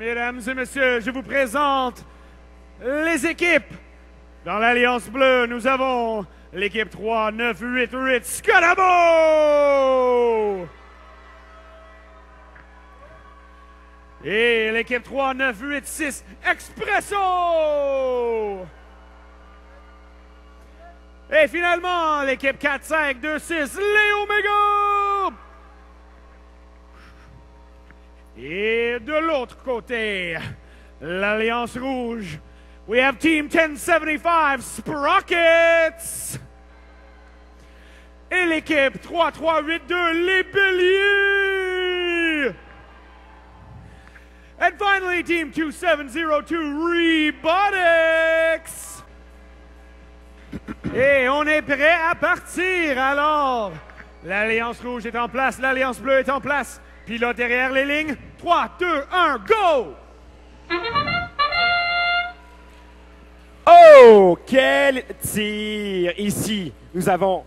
Mesdames et messieurs, je vous présente les équipes. Dans l'Alliance Bleue, nous avons l'équipe 3, 9, 8, 8, Scarabo! Et l'équipe 3, 9, 8, 6, Expresso! Et finalement, l'équipe 4, 5, 2, 6, Léo Mégo! Et de l'autre côté, l'Alliance Rouge, we have Team 1075 Sprockets. Et l'équipe 3382, les Béliers. And finally, Team 2702, Robotics. Et on est prêt à partir alors. L'Alliance Rouge est en place, l'Alliance Bleue est en place. Pilote derrière les lignes. 3, 2, 1, go! Oh, quel tir ici. Nous avons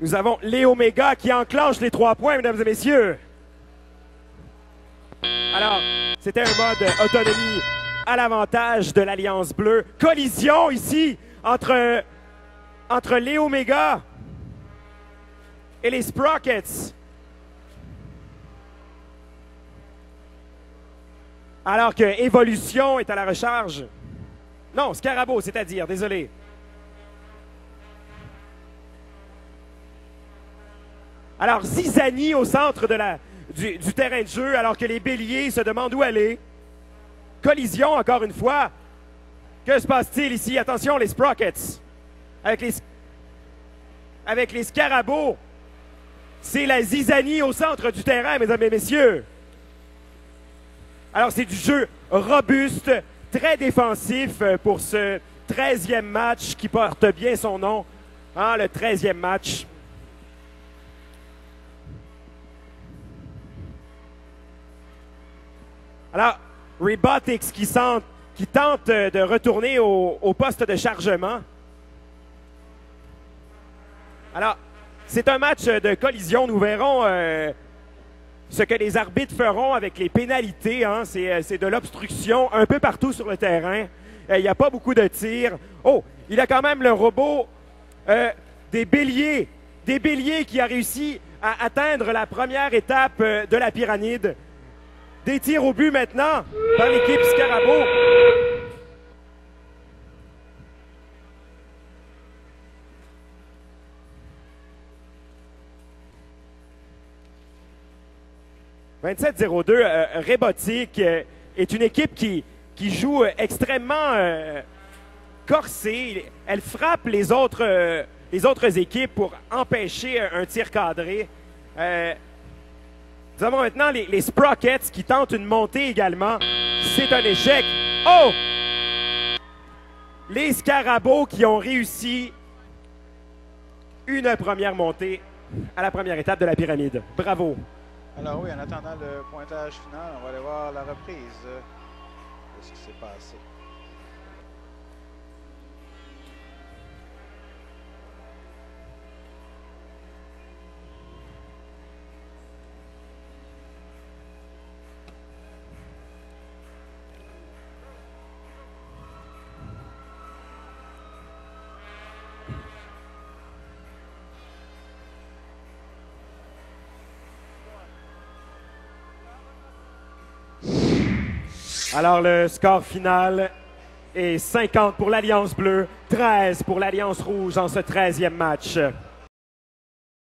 Nous avons Léo qui enclenche les trois points, mesdames et messieurs. Alors, c'était un mode autonomie à l'avantage de l'Alliance Bleue. Collision ici entre, entre Léo et les Sprockets. Alors que Évolution est à la recharge. Non, Scarabo, c'est-à-dire, désolé. Alors, Zizani au centre du, terrain de jeu, alors que les béliers se demandent où aller. Collision, encore une fois. Que se passe-t-il ici? Attention, les Sprockets. Avec les, avec. C'est la zizanie au centre du terrain, mesdames et messieurs. Alors, c'est du jeu robuste, très défensif euh, pour ce 13e match qui porte bien son nom. Hein, le 13e match. Alors, Robotics qui, tente euh, de retourner au, poste de chargement. Alors, c'est un match de collision. Nous verrons euh, ce que les arbitres feront avec les pénalités. hein. C'est euh, c'est de l'obstruction un peu partout sur le terrain. Euh, Il n'y a pas beaucoup de tirs. Oh, il a quand même le robot euh, des béliers. Des béliers qui a réussi à atteindre la première étape de la pyramide. Des tirs au but maintenant par l'équipe Scarabo. « 27-02, euh, euh, est une équipe qui, joue euh, extrêmement euh, corsée. Elle frappe les autres, équipes pour empêcher un, tir cadré. Nous avons maintenant les, les Sprockets qui tentent une montée également. C'est un échec. Oh! Les Scarabos qui ont réussi une première montée à la première étape de la pyramide. Bravo. Alors oui, en attendant le pointage final, on va aller voir la reprise de ce qui s'est passé. Alors le score final est 50 pour l'Alliance bleue, 13 pour l'Alliance rouge en ce 13e match.